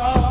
Oh.